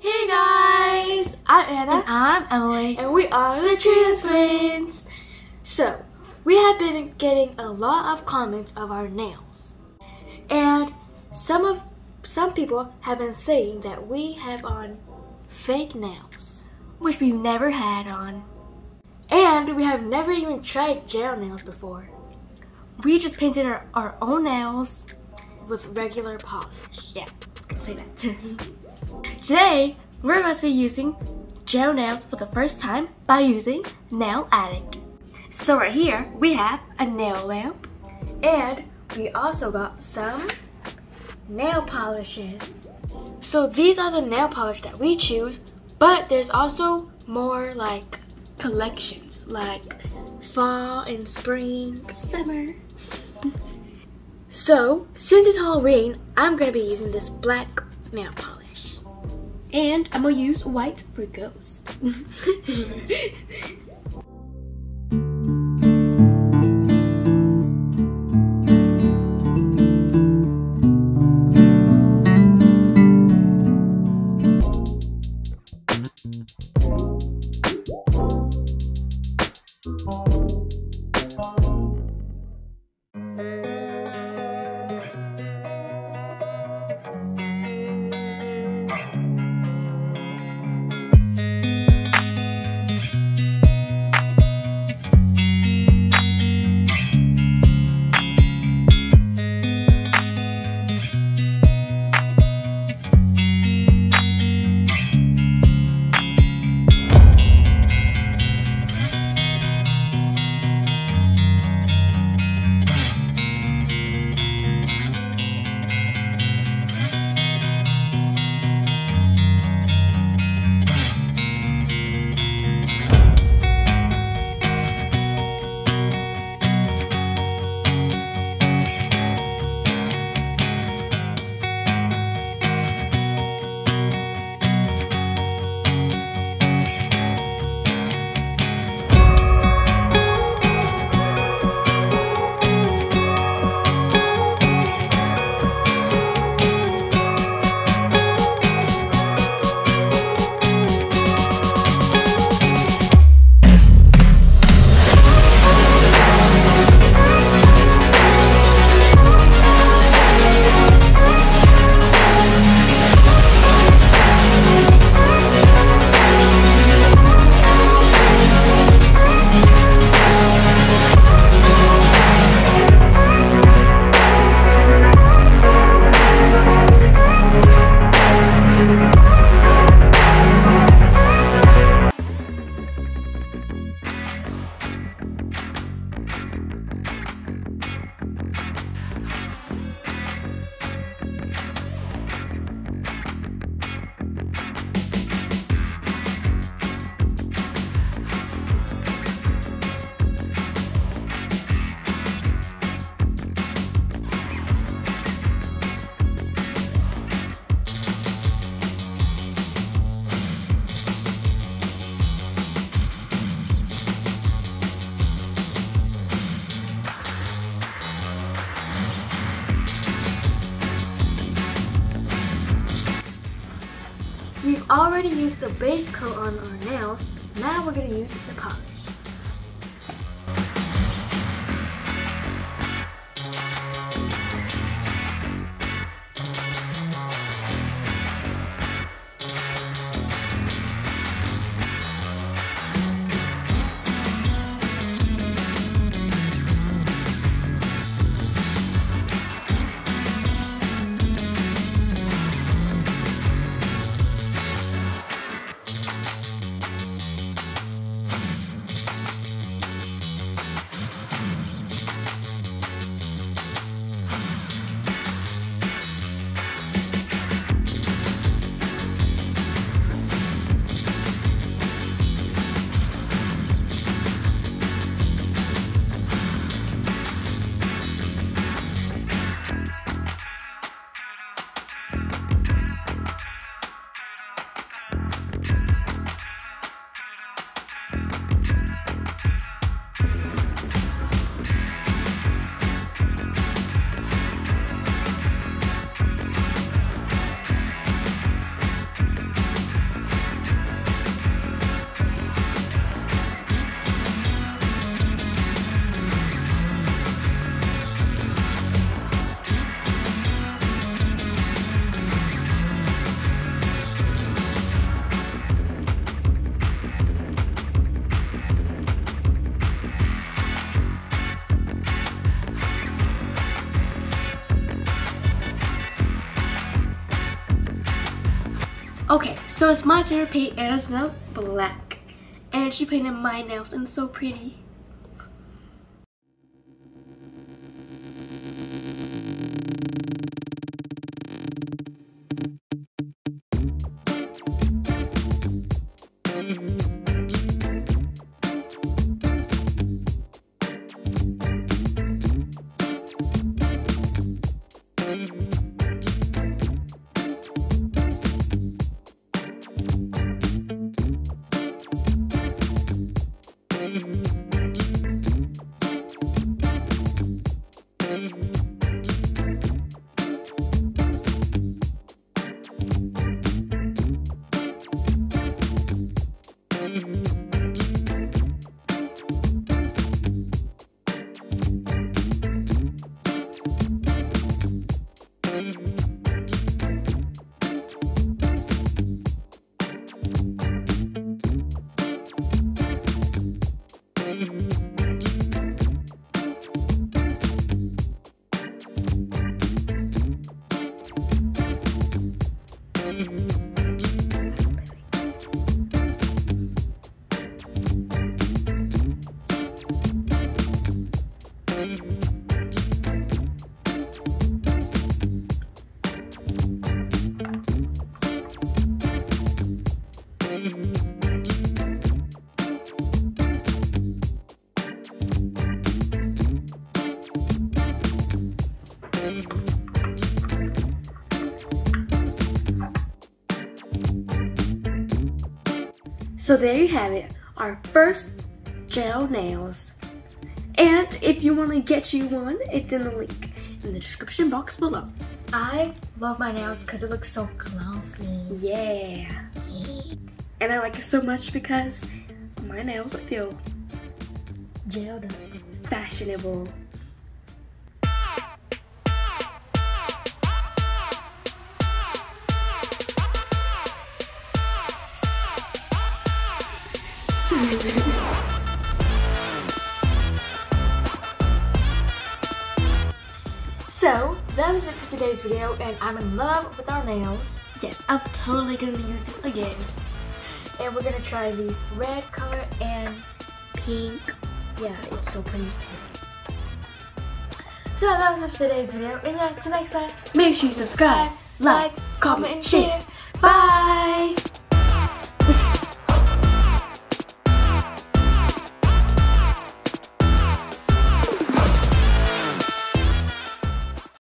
Hey guys, I'm Anna. And I'm Emily. And we are the Tran Twins. So, we have been getting a lot of comments of our nails. And some of some people have been saying that we have on fake nails. Which we've never had on. And we have never even tried gel nails before We just painted our, our own nails. with regular polish. Yeah, I was gonna say that. Today, we're going to be using gel nails for the first time by using Nail Addict. So right here, we have a nail lamp. And we also got some nail polishes. So these are the nail polish that we choose, but there's also more like collections, like fall and spring, Summer. So, since it's Halloween, I'm gonna be using this black nail polish. And I'm gonna use white for ghost. already used the base coat on our nails, now we're gonna use the polish. Okay, so it's my turn to paint Anna's nails black. And she painted my nails and it's so pretty. Mm-hmm. So there you have it, our first gel nails. And if you want to get you one, it's in the link in the description box below. I love my nails because it looks so glossy. Yeah. And I like it so much because my nails feel Gelled up. fashionable. So, that was it for today's video, and I'm in love with our nails. Yes, I'm totally gonna use this again. And we're gonna try these red color and Pink. yeah, it's so pretty. So that was it for today's video, and yeah, until next time, Make sure you subscribe, like, comment, and share. Bye!